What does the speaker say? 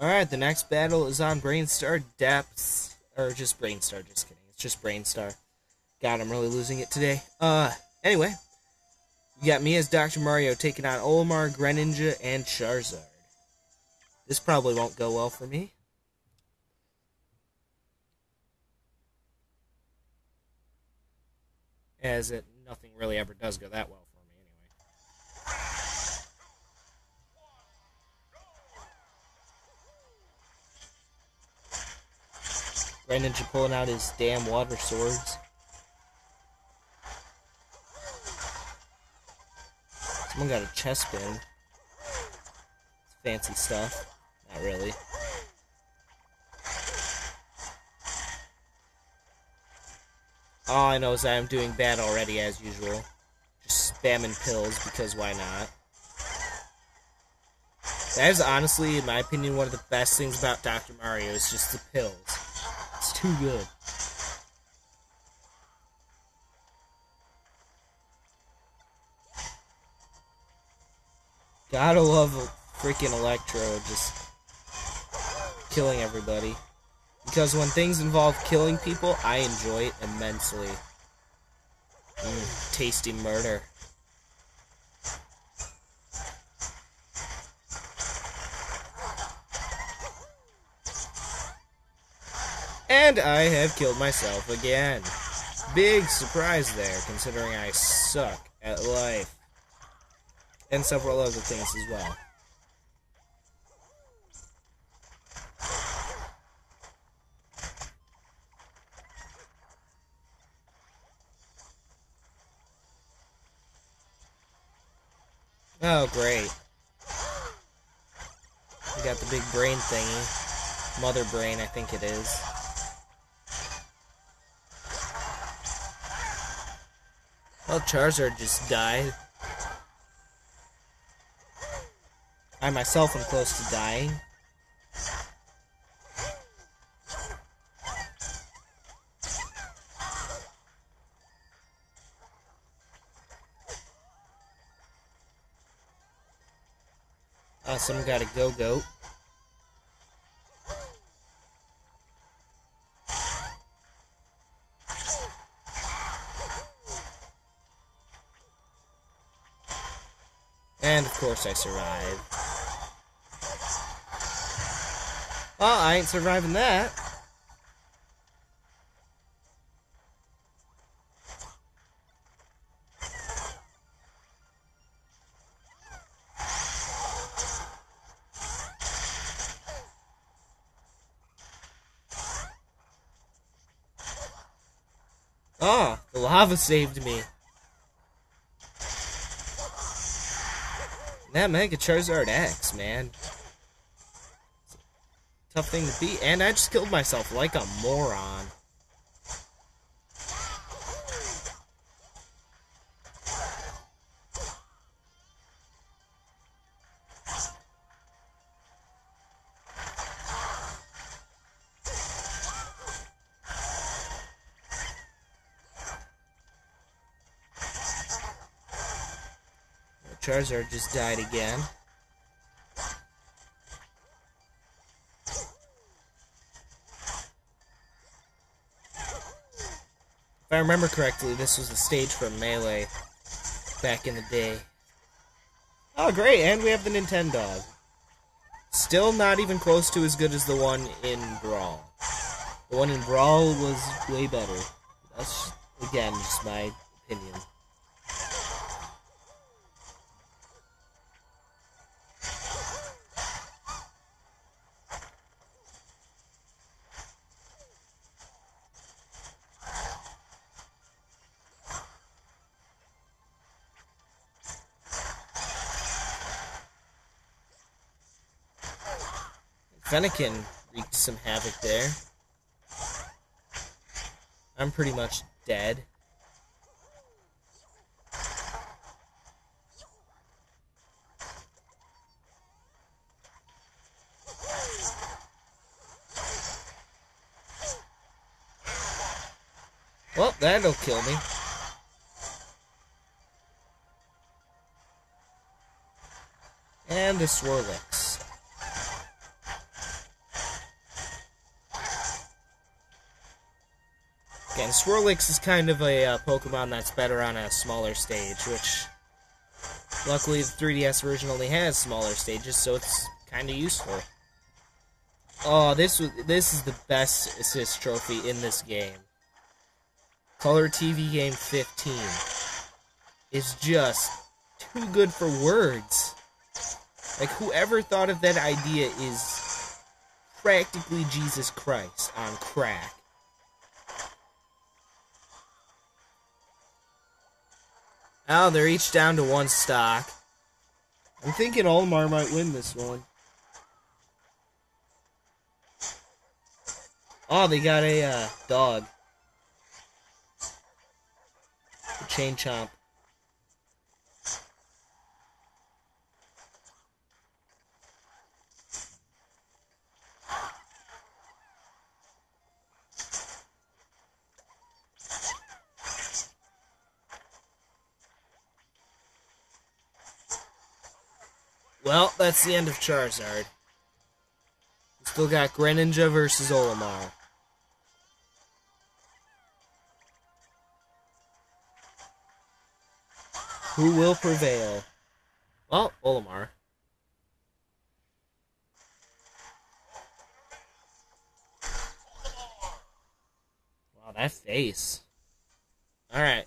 Alright, the next battle is on Brinstar Depths. Or just Brinstar, just kidding. It's just Brinstar. God, I'm really losing it today. Uh, anyway. You got me as Dr. Mario taking on Olimar, Greninja, and Charizard. This probably won't go well for me. As it nothing really ever does go that well me pulling out his damn water swords. Someone got a Chespin. Fancy stuff. Not really. All I know is that I'm doing bad already, as usual. Just spamming pills, because why not? That is honestly, in my opinion, one of the best things about Dr. Mario is just the pills. Too good. Gotta love a freaking Electro just killing everybody. Because when things involve killing people, I enjoy it immensely. Mm, tasty murder. And I have killed myself again. Big surprise there, considering I suck at life and several other things as well. Oh, great. We got the big brain thingy. Mother brain, I think it is. Well, Charizard just died. I myself am close to dying. Someone got a Gogoat. And of course I survived. Well, I ain't surviving that. Ah, the lava saved me. That Mega Charizard X, man. Tough thing to beat. And I just killed myself like a moron. Charizard just died again. If I remember correctly, this was a stage from Melee back in the day. Oh, great, and we have the Nintendo. Still not even close to as good as the one in Brawl. The one in Brawl was way better. That's, again, just my opinion. Fennekin wreaked some havoc there. I'm pretty much dead. Well, that'll kill me. And a Swirlix. Again, Swirlix is kind of a uh, Pokemon that's better on a smaller stage, which luckily the 3DS version only has smaller stages, so it's kind of useful. Oh, this was this is the best assist trophy in this game. Color TV Game 15 is just too good for words. Like whoever thought of that idea is practically Jesus Christ on crack. Oh, they're each down to one stock. I'm thinking Olimar might win this one. Oh, they got a uh, dog. A chain chomp. Well, that's the end of Charizard. We still got Greninja versus Olimar. Who will prevail? Well, Olimar. Wow, that face. Alright.